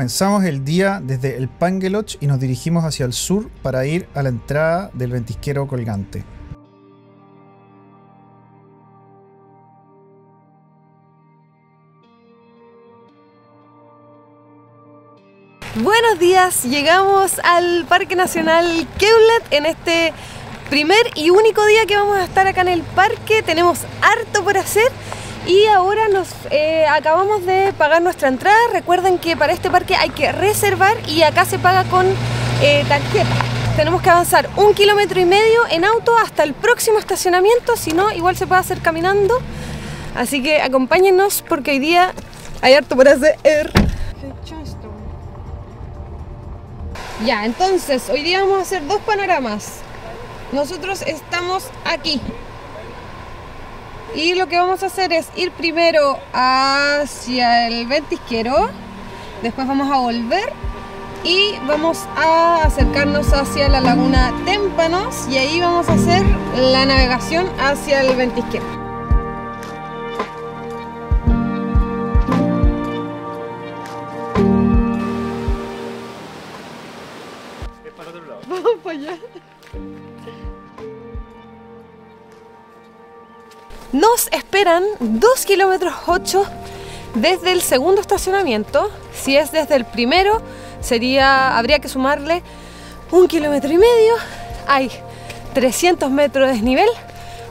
Comenzamos el día desde el Pangeloch y nos dirigimos hacia el sur para ir a la entrada del ventisquero colgante. Buenos días, llegamos al Parque Nacional Keulet en este primer y único día que vamos a estar acá en el parque. Tenemos harto por hacer y ahora nos eh, acabamos de pagar nuestra entrada. Recuerden que para este parque hay que reservar y acá se paga con eh, tarjeta. Tenemos que avanzar un kilómetro y medio en auto hasta el próximo estacionamiento, si no, igual se puede hacer caminando. Así que acompáñenos porque hoy día hay harto por hacer. Ya, entonces, hoy día vamos a hacer dos panoramas. Nosotros estamos aquí. Y lo que vamos a hacer es ir primero hacia el ventisquero, después vamos a volver y vamos a acercarnos hacia la laguna Témpanos y ahí vamos a hacer la navegación hacia el ventisquero. Nos esperan 2 kilómetros 8 desde el segundo estacionamiento. Si es desde el primero, sería, habría que sumarle un kilómetro y medio. Hay 300 metros de desnivel,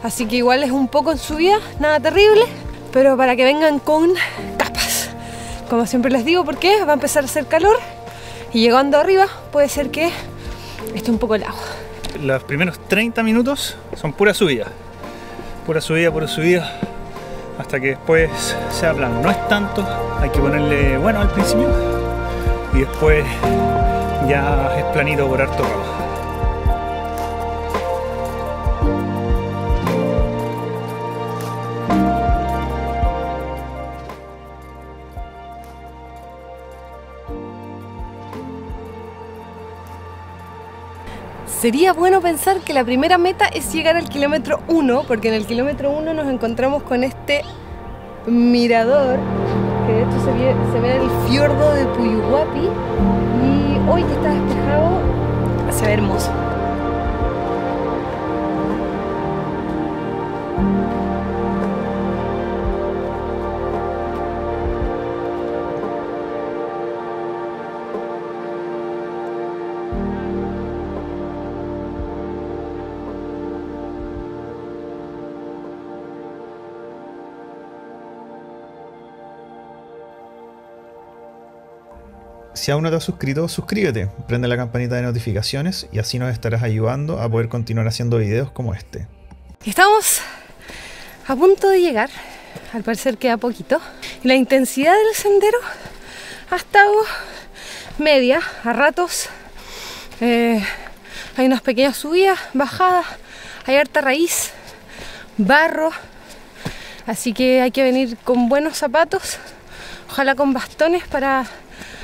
así que igual es un poco en subida, nada terrible, pero para que vengan con capas. Como siempre les digo, porque va a empezar a hacer calor y llegando arriba puede ser que esté un poco el agua. Los primeros 30 minutos son pura subida. Pura subida, pura subida. Hasta que después sea plano. No es tanto, hay que ponerle bueno al principio. Y después ya es planito por harto. Sería bueno pensar que la primera meta es llegar al kilómetro 1, porque en el kilómetro 1 nos encontramos con este mirador, que de hecho se ve, se ve el fiordo de Puyuhuapi, y hoy que está despejado se ve hermoso. Si aún no te has suscrito, suscríbete, prende la campanita de notificaciones y así nos estarás ayudando a poder continuar haciendo videos como este. Estamos a punto de llegar, al parecer queda poquito, la intensidad del sendero ha estado media, a ratos eh, hay unas pequeñas subidas, bajadas, hay harta raíz, barro, así que hay que venir con buenos zapatos, ojalá con bastones para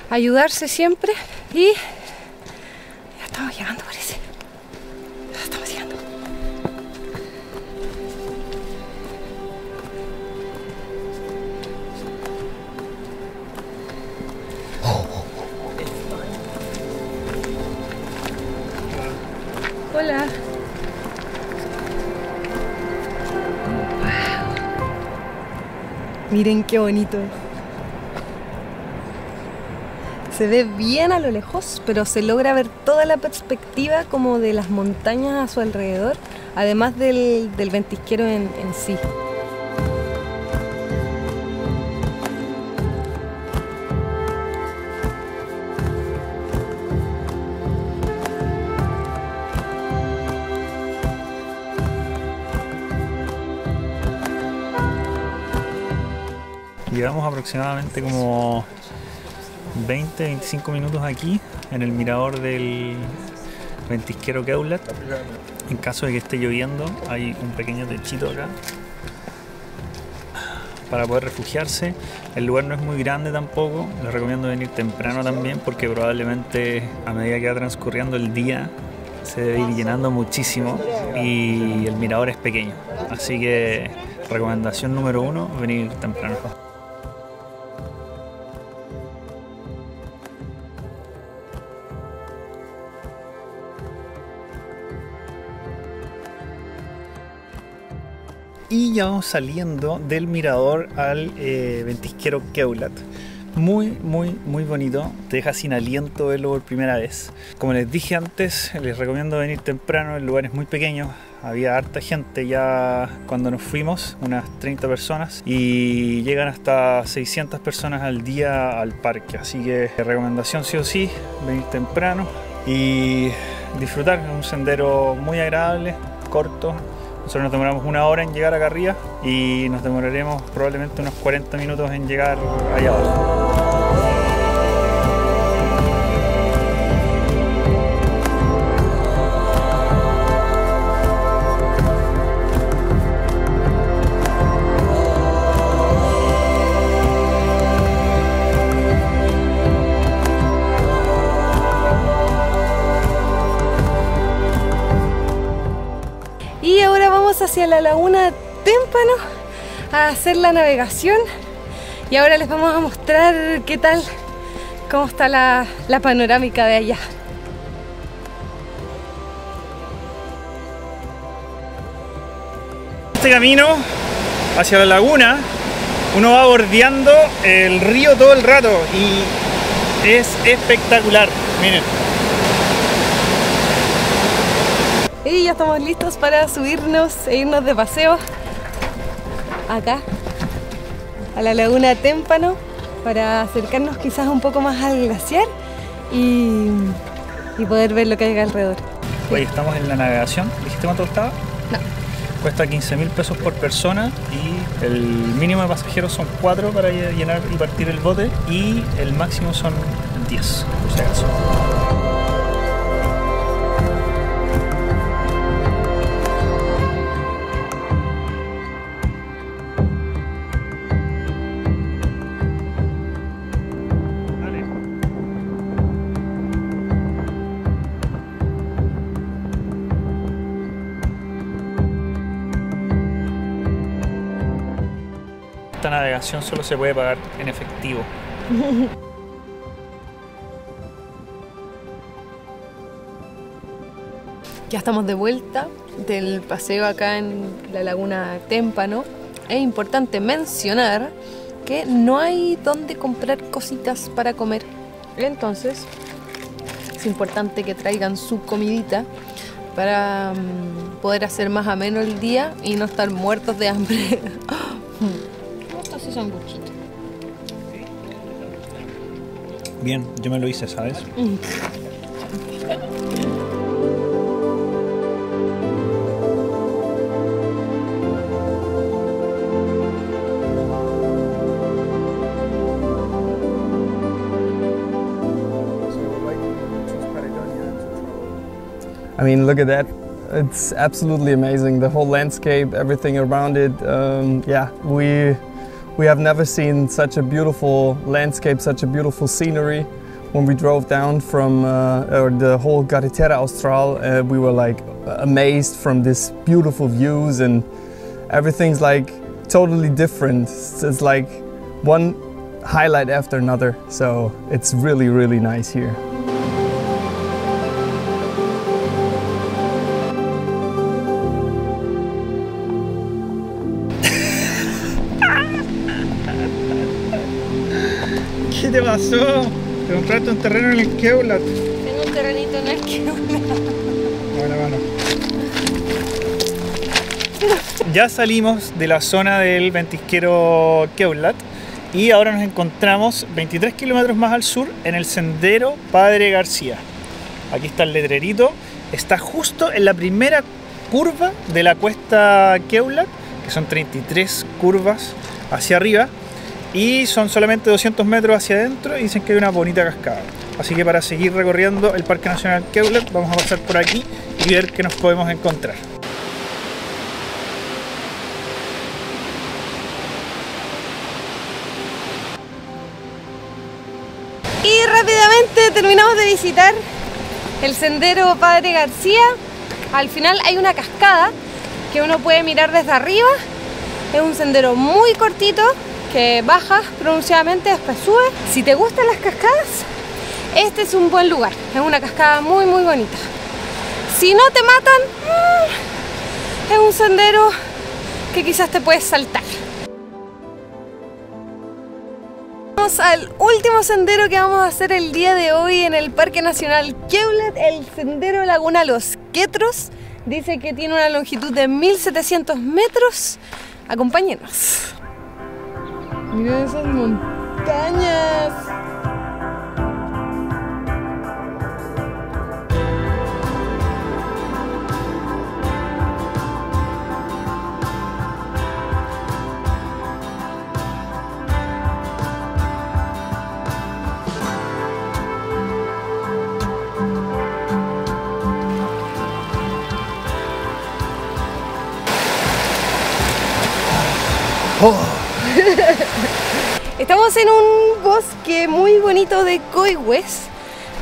ayudarse siempre y ya estamos llegando parece. Estamos llegando. Hola. Miren qué bonito se ve bien a lo lejos, pero se logra ver toda la perspectiva como de las montañas a su alrededor, además del, ventisquero en, en sí. Llevamos aproximadamente como 20, 25 minutos aquí en el mirador del ventisquero Keulet. En caso de que esté lloviendo, hay un pequeño techito acá para poder refugiarse. El lugar no es muy grande tampoco, les recomiendo venir temprano también porque probablemente a medida que va transcurriendo el día se debe ir llenando muchísimo y el mirador es pequeño. Así que recomendación número uno, venir temprano. Y ya vamos saliendo del mirador al eh, ventisquero Keulat. Muy, muy, muy bonito. Te deja sin aliento verlo por primera vez. Como les dije antes, les recomiendo venir temprano. El lugar es muy pequeño. Había harta gente ya cuando nos fuimos, unas 30 personas, y llegan hasta 600 personas al día al parque. Así que recomendación sí o sí, venir temprano y disfrutar. Es un sendero muy agradable, corto, nosotros nos demoramos una hora en llegar acá arriba y nos demoraremos probablemente unos 40 minutos en llegar allá abajo. Hacia la laguna Témpano a hacer la navegación. Y ahora les vamos a mostrar qué tal, cómo está la, la panorámica de allá. Este camino hacia la laguna, uno va bordeando el río todo el rato y es espectacular. Miren. Y ya estamos listos para subirnos e irnos de paseo acá a la laguna Témpano para acercarnos quizás un poco más al glaciar y, y poder ver lo que hay alrededor. Hoy estamos en la navegación. ¿Dijiste cuánto costaba? No. Cuesta 15 mil pesos por persona y el mínimo de pasajeros son 4 para llenar y partir el bote y el máximo son 10, por si acaso. Esta navegación solo se puede pagar en efectivo. Ya estamos de vuelta del paseo acá en la laguna Témpano. Es importante mencionar que no hay donde comprar cositas para comer. Entonces, es importante que traigan su comidita para mm, poder hacer más ameno el día y no estar muertos de hambre. ¿Cómo está ese sanguchito? Bien, yo me lo hice, ¿sabes? I mean, look at that. It's absolutely amazing. The whole landscape, everything around it. Um, yeah, we we have never seen such a beautiful landscape, such a beautiful scenery. When we drove down from uh, or the whole Carretera Austral, uh, we were like amazed from this beautiful views and everything's like totally different. It's, it's like one highlight after another. So it's really, really nice here. Te pasó? Te compraste un terreno en el Keulat. Tengo un terrenito en el que Bueno, bueno. Ya salimos de la zona del ventisquero Keulat y ahora nos encontramos 23 kilómetros más al sur en el sendero Padre García. Aquí está el letrerito. Está justo en la primera curva de la cuesta Keulat, que son 33 curvas hacia arriba y son solamente 200 metros hacia adentro y dicen que hay una bonita cascada. Así que para seguir recorriendo el Parque Nacional Keulet vamos a pasar por aquí y ver qué nos podemos encontrar. Y rápidamente terminamos de visitar el sendero Padre García. Al final hay una cascada que uno puede mirar desde arriba. Es un sendero muy cortito que baja pronunciadamente, después sube. Si te gustan las cascadas, este es un buen lugar. Es una cascada muy muy bonita. Si no te matan, mm, es un sendero que quizás te puedes saltar. Vamos al último sendero que vamos a hacer el día de hoy en el Parque Nacional Keulet, el sendero Laguna Los Quetros. Dice que tiene una longitud de 1700 metros. Acompáñenos. Miren esas montañas. Estamos en un bosque muy bonito de Coihues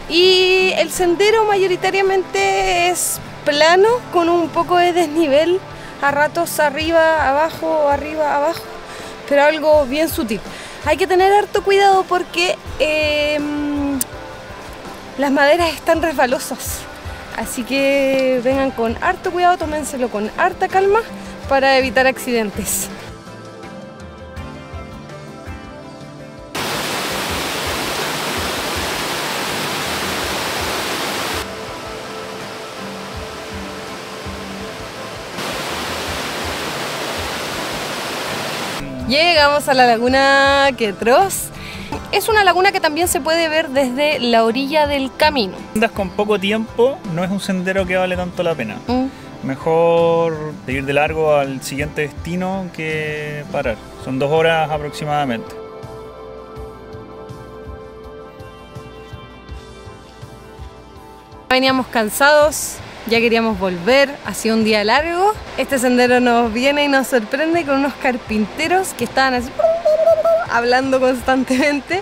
y el sendero mayoritariamente es plano con un poco de desnivel, a ratos arriba, abajo, arriba, abajo, pero algo bien sutil. Hay que tener harto cuidado porque em, las maderas están resbalosas, así que vengan con harto cuidado, tómenselo con harta calma para evitar accidentes. Llegamos a la laguna Quetros. Es una laguna que también se puede ver desde la orilla del camino. Andas con poco tiempo, no es un sendero que vale tanto la pena. Mm. Mejor ir de largo al siguiente destino que parar. Son dos horas aproximadamente. Veníamos cansados, ya queríamos volver, hacía un día largo. Este sendero nos viene y nos sorprende con unos carpinteros que estaban así hablando constantemente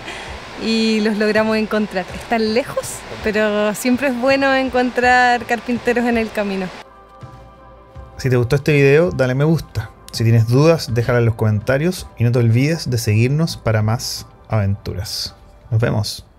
y los logramos encontrar. Están lejos, pero siempre es bueno encontrar carpinteros en el camino. Si te gustó este video, dale me gusta. Si tienes dudas, déjala en los comentarios y no te olvides de seguirnos para más aventuras. Nos vemos.